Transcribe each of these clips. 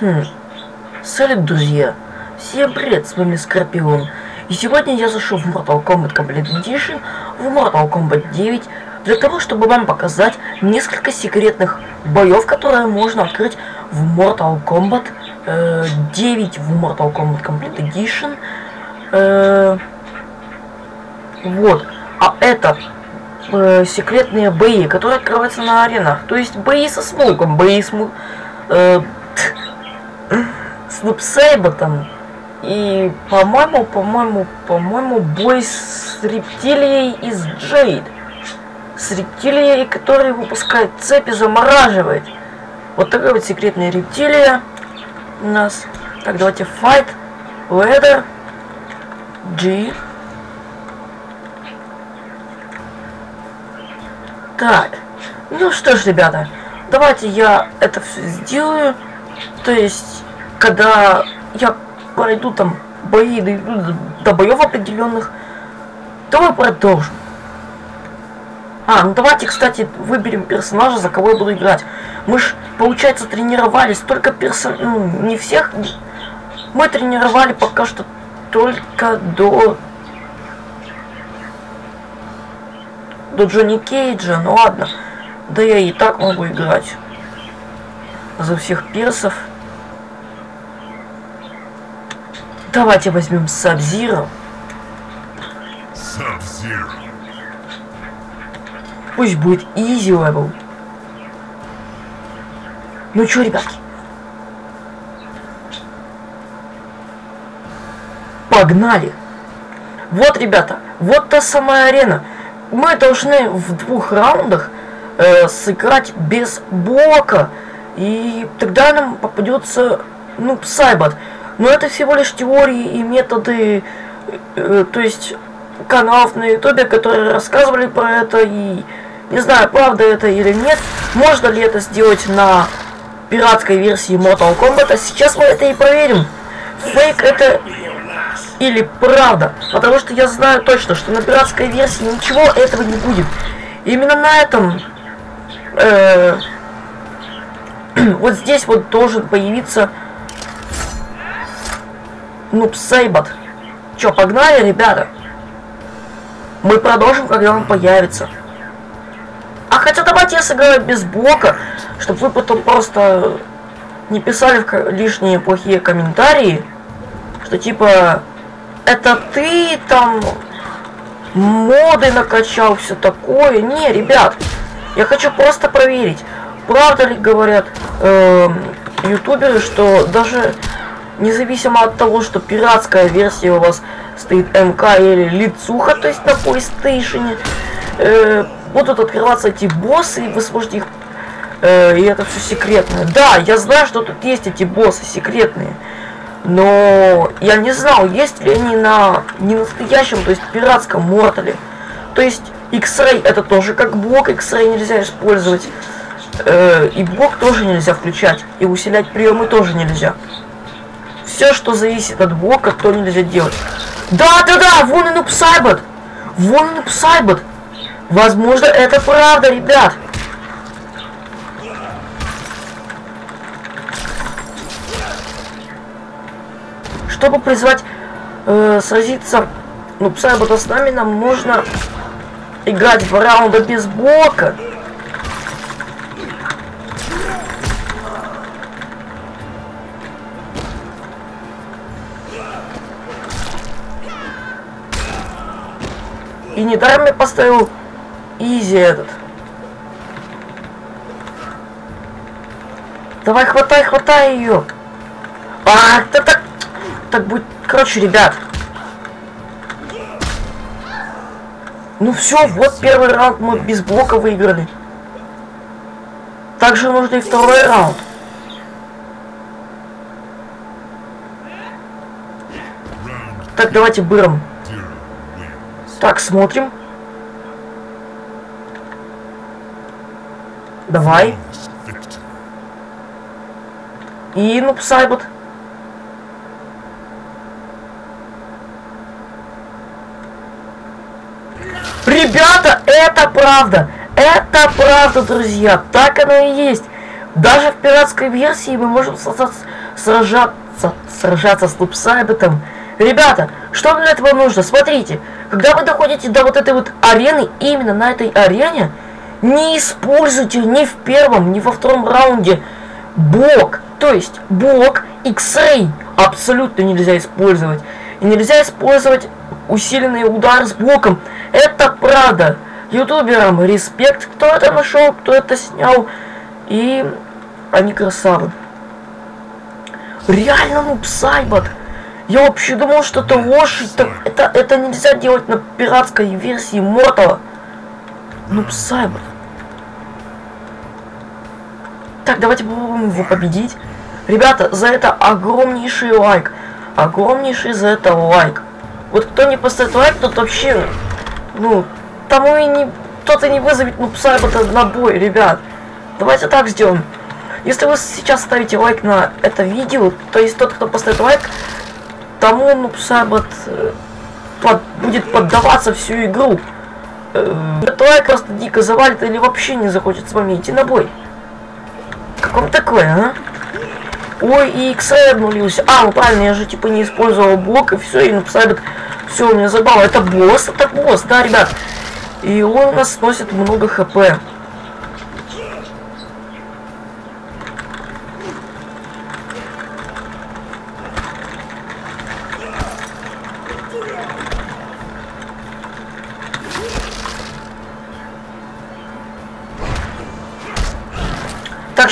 Хм. Салют, друзья! Всем привет, с вами Скорпион. И сегодня я зашел в Mortal Kombat Complete Edition, в Mortal Kombat 9, для того, чтобы вам показать несколько секретных боев, которые можно открыть в Mortal Kombat э, 9, в Mortal Kombat Complete Edition. Э, вот. А это э, секретные бои, которые открываются на аренах. То есть бои со смоком, бои с... Э, с Нупсейботом. И, по-моему, по-моему, по-моему, бой с рептилией из Джейд. С рептилией, которая выпускает цепи, замораживает. Вот такая вот секретная рептилия у нас. Так, давайте fight, leather, G. Так, ну что ж, ребята, давайте я это все сделаю. То есть, когда я пройду там бои, дойду до боев определенных, то мы продолжим. А, ну давайте, кстати, выберем персонажа, за кого я буду играть. Мы ж, получается, тренировались только персон... Ну, не всех. Мы тренировали пока что только до... До Джонни Кейджа, ну ладно. Да я и так могу играть. За всех персов. Давайте возьмем. Sub-Zero. Пусть будет easy level. Ну чё, ребятки? Погнали! Вот, ребята, вот та самая арена. Мы должны в двух раундах э, сыграть без блока. И тогда нам попадется, ну, Сайбот. Но это всего лишь теории и методы, э, то есть каналов на ютубе, которые рассказывали про это и не знаю, правда это или нет. Можно ли это сделать на пиратской версии Mortal Kombat? А сейчас мы это и проверим. Фейк это или правда. Потому что я знаю точно, что на пиратской версии ничего этого не будет. Именно на этом э, вот здесь вот должен появиться ну, Сейбот. Чё, погнали, ребята? Мы продолжим, когда он появится. А хотя давайте я сыграю без блока, чтобы вы потом просто не писали в лишние плохие комментарии, что типа это ты там моды накачал, все такое. Не, ребят, я хочу просто проверить, правда ли говорят эм, ютуберы, что даже независимо от того, что пиратская версия у вас стоит МК или лицуха, то есть на PlayStation, э, будут открываться эти боссы, и вы сможете их... э, и это все секретное. Да, я знаю, что тут есть эти боссы секретные. Но я не знал, есть ли они на не настоящем, то есть пиратском мортале. То есть X-Ray это тоже как блок, X-Ray нельзя использовать. Э, и блок тоже нельзя включать. И усилять приемы тоже нельзя. Все, что зависит от блока, то нельзя делать. Да, да, да, вон и Нупсайбот. Вон и Нупсайбот. Возможно, это правда, ребят. Чтобы призвать э, сразиться ну, Псайбота с нами, нам нужно играть в раунда без блока. И недаром я поставил изи этот. Давай, хватай, хватай ее. А, так, так, так будет. Короче, ребят. Ну все, вот первый раунд мы без блока выиграли. Также нужно и второй раунд. Так, давайте быром. Так, смотрим. Давай. И ну Сайбот. Ребята, это правда. Это правда, друзья. Так оно и есть. Даже в пиратской версии мы можем сражаться, сражаться с Лупсайбетом. Ребята, что для этого нужно? Смотрите, когда вы доходите до вот этой вот арены, именно на этой арене, не используйте ни в первом, ни во втором раунде блок. То есть блок X-Ray абсолютно нельзя использовать. И нельзя использовать усиленный удар с блоком. Это правда. Ютуберам респект, кто это нашел, кто это снял. И они красавы. Реально, ну, Сайбот. Я вообще думал, что это лошадь. Так это, это нельзя делать на пиратской версии Мортала. Ну, Сайбот. Так, давайте попробуем его победить. Ребята, за это огромнейший лайк. Огромнейший за это лайк. Вот кто не поставит лайк, тот вообще, ну, тому и не, тот и не вызовет ну Сайбата на бой, ребят. Давайте так сделаем. Если вы сейчас ставите лайк на это видео, то есть тот, кто поставит лайк, тому ну Сайбат э, под, будет поддаваться всю игру. Э, лайк просто дико завалит или вообще не захочет с вами идти на бой. Как вам такое, а? Ой, и XA обнулился. А, ну правильно, я же типа не использовал блок, и все, и написали, все, у меня забало. Это босс, это босс, да, ребят. И он у нас сносит много хп.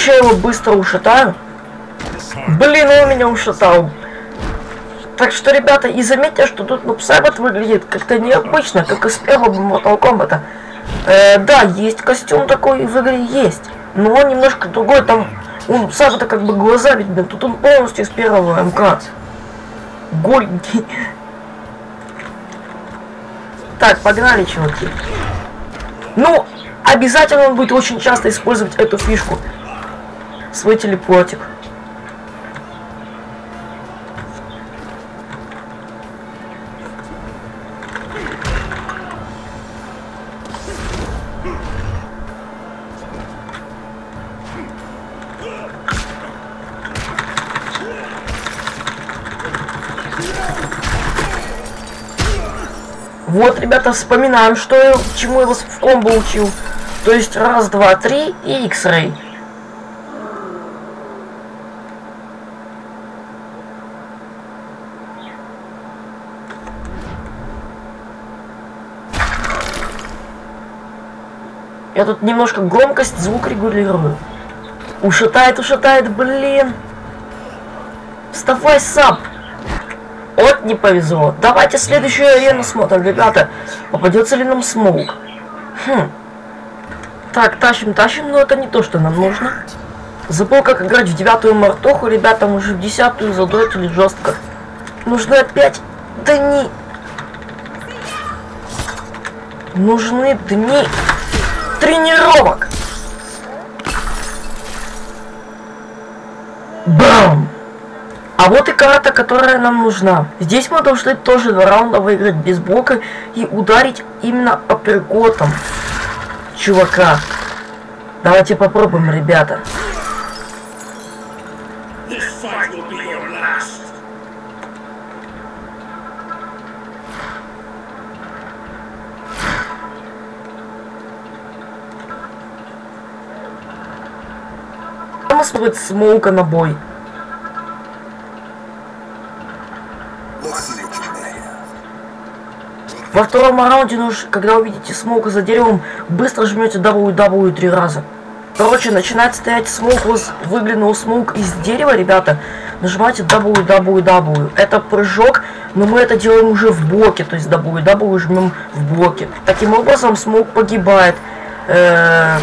Что я его быстро ушатаю. Блин, он меня ушатал. Так что, ребята, и заметьте, что тут Сайбот выглядит как-то необычно, как из первого Mortal Kombat. Э, да, есть костюм такой в игре есть, но он немножко другой, там у Сайбота как бы глаза видны, тут он полностью из первого МК. Голенький. Так, погнали, чуваки. Ну, обязательно он будет очень часто использовать эту фишку. Свой телепортик. Вот, ребята, вспоминаем, что чему я вас в комбо учил. То есть раз, два, три и X-Ray. Я тут немножко громкость, звук регулирую. Ушатает, ушатает, блин. Вставай, сап. Вот не повезло. Давайте следующую арену смотрим, ребята. Попадется ли нам смоук? Хм. Так, тащим, тащим, но это не то, что нам нужно. Забыл, как играть в девятую мартоху, ребята, уже в десятую задотили жестко. Нужны опять дни. Нужны дни тренировок. Бам! А вот и карта, которая нам нужна. Здесь мы должны тоже два раунда выиграть без блока и ударить именно апперкотом чувака. Давайте попробуем, ребята. Смотрит смоука на бой. Во втором раунде, нужно, когда увидите смоука за деревом, быстро жмете W три раза. Короче, начинает стоять Smoke, выглянул Smoke из дерева, ребята, нажимайте W. Это прыжок, но мы это делаем уже в блоке, то есть W жмем в блоке. Таким образом, Smoke погибает. -э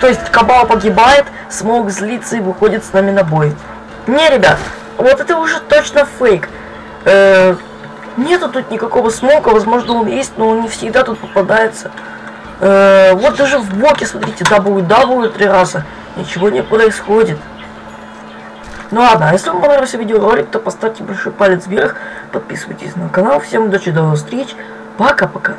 то есть кабал погибает, смоук злится и выходит с нами на бой. Не, ребят, вот это уже точно фейк. Э -э Нету тут никакого смока, возможно он есть, но он не всегда тут попадается. Э -э вот даже в боке, смотрите, W, три раза. Ничего не происходит. Ну ладно, а если вам понравился видеоролик, то поставьте большой палец вверх, подписывайтесь на канал. Всем удачи, до новых встреч. Пока-пока.